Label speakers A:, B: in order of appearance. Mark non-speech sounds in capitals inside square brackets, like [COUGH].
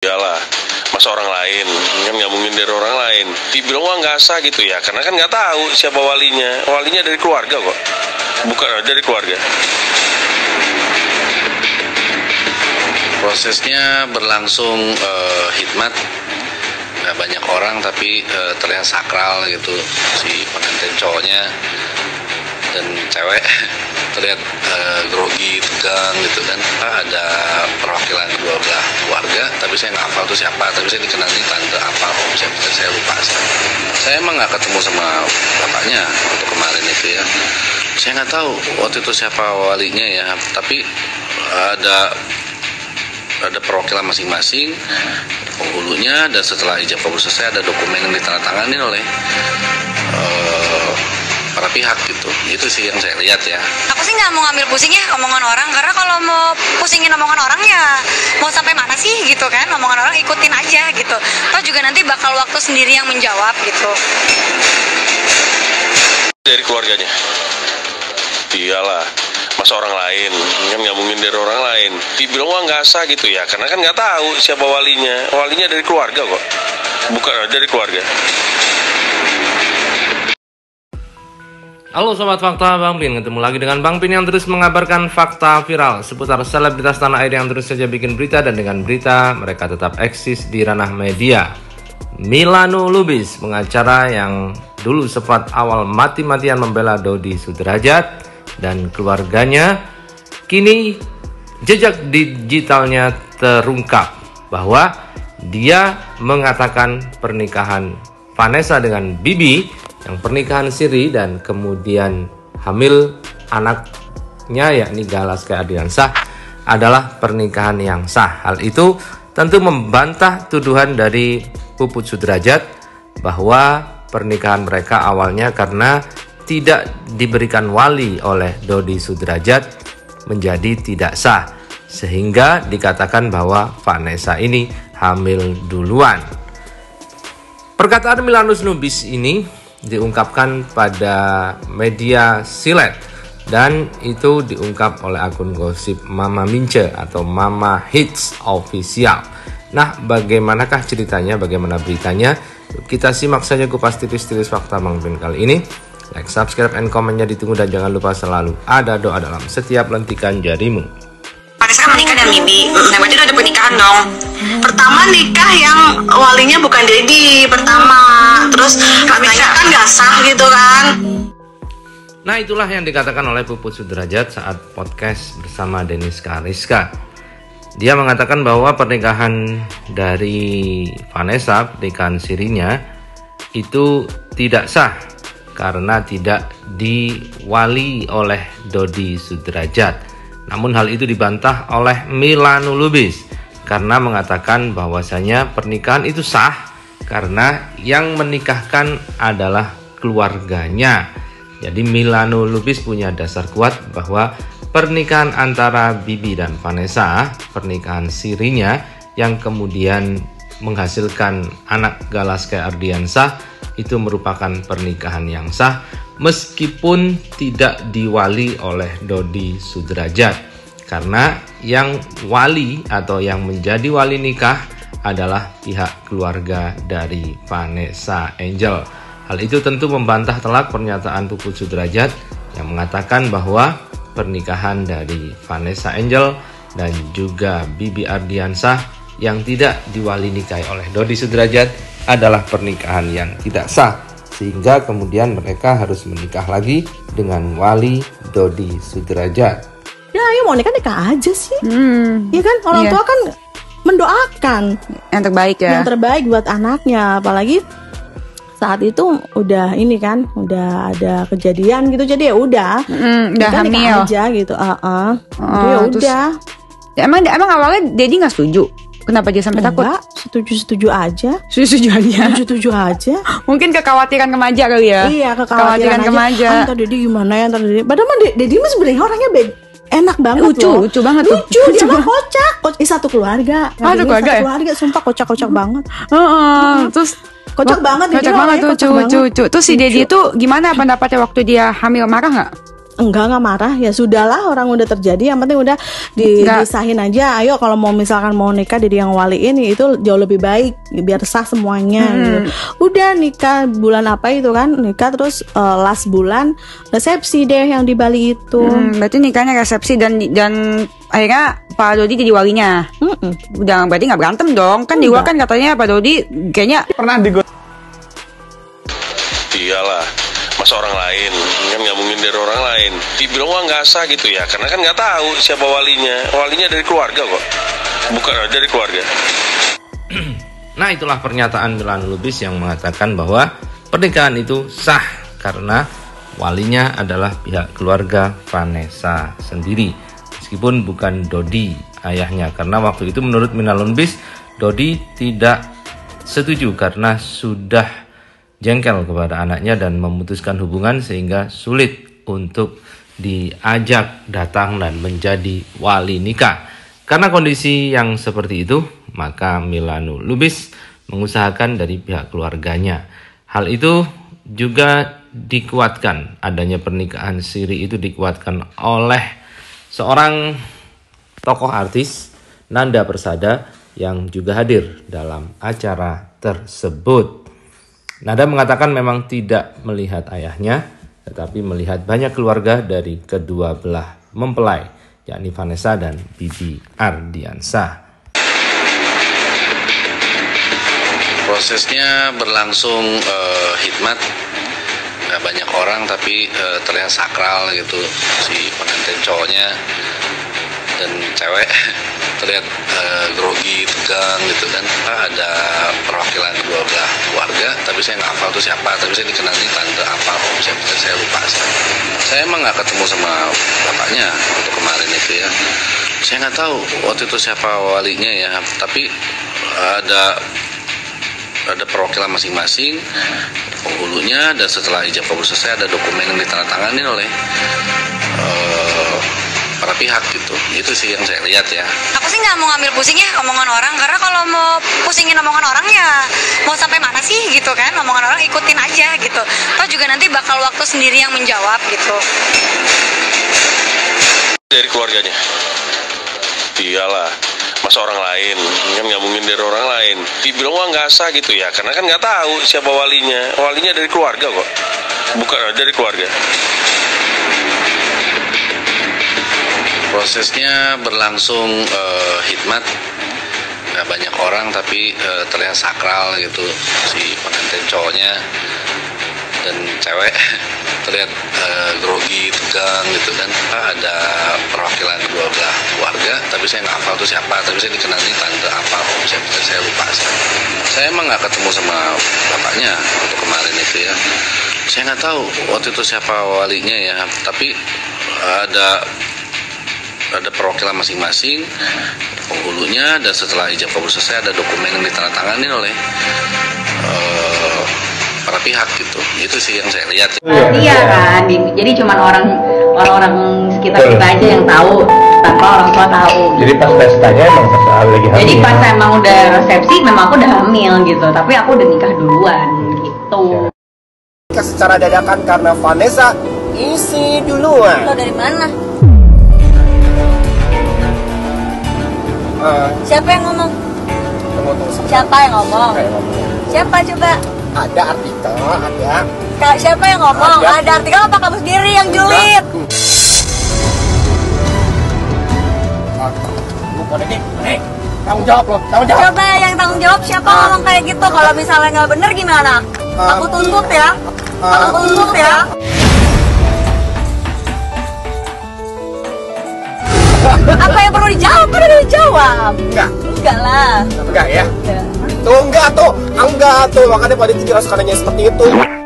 A: Iyalah, masa orang lain kan nggak mungkin dari orang lain. Dibilang wah nggak sah gitu ya, karena kan nggak tahu siapa walinya. Walinya dari keluarga kok, bukan dari keluarga.
B: Prosesnya berlangsung eh, hikmat nggak banyak orang tapi eh, terlihat sakral gitu si pengantin cowoknya dan cewek [LAUGHS] terlihat eh, grogi tegang gitu kan. Ada perwakilan kedua belah keluarga tapi saya nggak hafal itu siapa. Tapi saya dikenal ini tante apa om siapa. Saya lupa saya emang nggak ketemu sama bapaknya waktu kemarin itu ya. Saya nggak tahu waktu itu siapa walinya ya. Tapi ada ada perwakilan masing-masing penghulunya dan setelah ijab kabul selesai ada dokumen yang ditandatangani oleh eh, para pihak gitu itu sih yang saya lihat ya
C: Aku sih nggak mau ngambil pusing ya omongan orang karena kalau mau pusingin omongan orang ya mau sampai mana sih gitu kan omongan orang ikutin aja gitu. Toh juga nanti bakal waktu sendiri yang menjawab gitu.
A: Dari keluarganya. Iyalah, masa orang lain kan nggak mungkin dari orang lain. Dibilang wah nggak sah gitu ya, karena kan nggak tahu siapa walinya. Walinya dari keluarga kok, bukan dari keluarga.
D: Halo Sobat Fakta, Bang Pin ketemu lagi dengan Bang Pin yang terus mengabarkan fakta viral seputar selebritas tanah air yang terus saja bikin berita dan dengan berita mereka tetap eksis di ranah media. Milano Lubis, pengacara yang dulu sempat awal mati-matian membela Dodi Sudrajat dan keluarganya, kini jejak digitalnya terungkap bahwa dia mengatakan pernikahan Vanessa dengan Bibi yang pernikahan siri dan kemudian hamil anaknya yakni Galaska Adriansah adalah pernikahan yang sah. Hal itu tentu membantah tuduhan dari Puput Sudrajat bahwa pernikahan mereka awalnya karena tidak diberikan wali oleh Dodi Sudrajat menjadi tidak sah sehingga dikatakan bahwa Vanessa ini hamil duluan. Perkataan Milanus Nubis ini diungkapkan pada media silet dan itu diungkap oleh akun gosip Mama Mince atau Mama Hits Official. Nah, bagaimanakah ceritanya, bagaimana beritanya? Kita simak saja kupas tipis-tipis fakta Ben kali ini. Like, subscribe, and komennya ditunggu dan jangan lupa selalu ada doa dalam setiap lentikan jarimu.
E: Vanessa kan menikah dengan Bibi. Nah, berarti udah ada pernikahan dong. Pertama nikah yang walinya bukan Dedi pertama. Terus katanya kan nggak sah gitu kan.
D: Nah itulah yang dikatakan oleh Puput Sudrajat saat podcast bersama Denis Kariska. Dia mengatakan bahwa pernikahan dari Vanessa, pernikahan sirinya itu tidak sah karena tidak diwali oleh Dodi Sudrajat. Namun hal itu dibantah oleh Milano Lubis karena mengatakan bahwasanya pernikahan itu sah karena yang menikahkan adalah keluarganya. Jadi Milano Lubis punya dasar kuat bahwa pernikahan antara Bibi dan Vanessa, pernikahan sirinya yang kemudian menghasilkan anak Galaska Ardiansah itu merupakan pernikahan yang sah meskipun tidak diwali oleh Dodi Sudrajat karena yang wali atau yang menjadi wali nikah adalah pihak keluarga dari Vanessa Angel. Hal itu tentu membantah telak pernyataan Puput Sudrajat yang mengatakan bahwa pernikahan dari Vanessa Angel dan juga Bibi Ardiansah yang tidak diwali nikahi oleh Dodi Sudrajat adalah pernikahan yang tidak sah sehingga kemudian mereka harus menikah lagi dengan wali Dodi Sudrajat.
F: Ya, ayo mau nikah nikah aja sih.
G: Hmm,
F: Iya kan orang
G: Iya.
F: tua kan mendoakan
G: yang terbaik ya.
F: yang terbaik buat anaknya, apalagi saat itu udah ini kan, udah ada kejadian gitu, jadi ya udah,
G: Hmm, udah
F: nikah nikah
G: hamil.
F: aja gitu, ah ah.
G: Oh,
F: ya
G: terus
F: udah,
G: Emang emang awalnya Dedi nggak setuju. Kenapa dia sampai takut?
F: enggak, setuju setuju aja,
G: Setuju aja.
F: setuju setuju aja. [LAUGHS]
G: Mungkin kekhawatiran remaja kali ya.
F: Iya, kekhawatiran aja.
G: remaja.
F: Ah, ntar Dedi gimana ya, ntar Dedi. Padahal mah De- Dedi mah sebenarnya orangnya enak banget
G: Lucu,
F: loh.
G: lucu banget tuh.
F: Lucu, dia
G: Lucu
F: mah kocak. Ko- eh, satu keluarga.
G: Oh, satu keluarga ya?
F: keluarga, sumpah kocak-kocak banget.
G: Heeh, terus
F: Kocak banget,
G: Kocak banget tuh,
F: kocak
G: lucu, lucu. Terus si
F: Lucu.
G: Dedi itu gimana pendapatnya waktu dia hamil marah nggak?
F: Enggak nggak marah ya sudahlah orang udah terjadi yang penting udah di,
G: Enggak.
F: disahin aja ayo kalau mau misalkan mau nikah jadi yang waliin ya itu jauh lebih baik biar sah semuanya gitu. udah nikah bulan apa itu kan nikah terus eh, last bulan resepsi deh yang di Bali itu
G: Hmm, berarti nikahnya resepsi dan dan akhirnya Pak Dodi jadi walinya.
F: Mm-mm.
G: Udah berarti nggak berantem dong. Kan di luar kan katanya Pak Dodi kayaknya
A: iyalah masa orang lain? Kan nggak mungkin dari orang lain. Dibilang wah nggak sah gitu ya. Karena kan nggak tahu siapa walinya. Walinya dari keluarga kok. Bukan dari keluarga. [CLEARS THROAT]
D: Nah itulah pernyataan Milan Lubis yang mengatakan bahwa pernikahan itu sah karena walinya adalah pihak keluarga Vanessa sendiri. Meskipun bukan Dodi ayahnya. Karena waktu itu menurut Milan Lubis Dodi tidak setuju karena sudah jengkel kepada anaknya dan memutuskan hubungan sehingga sulit untuk diajak datang dan menjadi wali nikah. Karena kondisi yang seperti itu, maka Milano Lubis mengusahakan dari pihak keluarganya. Hal itu juga dikuatkan adanya pernikahan siri itu dikuatkan oleh seorang tokoh artis Nanda Persada yang juga hadir dalam acara tersebut. Nada mengatakan memang tidak melihat ayahnya, tetapi melihat banyak keluarga dari kedua belah mempelai, yakni Vanessa dan Bibi Ardiansa.
B: prosesnya berlangsung eh, hikmat nggak banyak orang tapi eh, terlihat sakral gitu. Si pengantin cowoknya dan cewek [LAUGHS] terlihat eh, grogi tegang gitu. Kan ada perwakilan kedua belah keluarga tapi saya nggak hafal tuh siapa. Tapi saya dikenali tante apa om siapa saya lupa saya, saya emang nggak ketemu sama bapaknya waktu kemarin itu ya. Saya nggak tahu waktu itu siapa walinya ya. Tapi ada ada perwakilan masing-masing penghulunya dan setelah ijab kabul selesai ada dokumen yang ditandatangani oleh eh, para pihak gitu. Itu sih yang saya lihat ya.
C: Aku sih nggak mau ngambil pusing ya omongan orang karena kalau mau pusingin omongan orang ya mau sampai mana sih gitu kan? Omongan orang ikutin aja gitu. Toh juga nanti bakal waktu sendiri yang menjawab gitu.
A: Dari keluarganya? Iyalah masa orang lain? Kan nggak mungkin dari orang lain. Dibilang wah nggak sah gitu ya. Karena kan nggak tahu siapa walinya. Walinya dari keluarga kok. Bukan dari keluarga
B: prosesnya berlangsung eh, hikmat nggak banyak orang tapi eh, terlihat sakral gitu. Si pengantin cowoknya dan cewek [LAUGHS] terlihat eh, grogi tegang gitu kan. Ah, ada perwakilan kedua belah keluarga tapi saya nggak hafal tuh siapa tapi saya dikenali tante apa om siapa saya lupa. Saya, saya emang nggak ketemu sama bapaknya waktu kemarin itu ya. Saya nggak tahu waktu itu siapa walinya ya tapi ada ada perwakilan masing-masing penghulunya dan setelah ijab kabul selesai ada dokumen yang ditandatangani oleh eh, para pihak gitu. Itu sih yang saya lihat.
H: Iya. Kan, di- jadi cuman orang orang-orang sekitar kita aja yang tahu tanpa orang tua tahu.
I: Jadi pas pestanya emang pas lagi hamil.
H: Jadi pas emang udah resepsi, memang aku udah hamil gitu, tapi aku udah nikah duluan gitu.
I: secara dadakan karena Vanessa isi duluan.
C: lo dari mana
I: Eh,
C: siapa yang ngomong?
I: Tunggu tunggu sebentar.
C: siapa yang ngomong? Siapa coba?
I: Ada artikel, ada.
C: Kak, siapa yang ngomong?
I: Ada.
C: ada artikel apa kamu sendiri yang julid.
I: Tanggung jawab loh, tanggung jawab.
C: coba yang tanggung jawab siapa ngomong kayak gitu? Kalau misalnya nggak bener gimana? Aku tuntut ya. Aku tuntut ya apa yang perlu dijawab udah dijawab
I: Enggak,
C: enggak lah
I: enggak ya. Tuh enggak tuh, enggak tuh. Makanya pada tidak nanya seperti itu.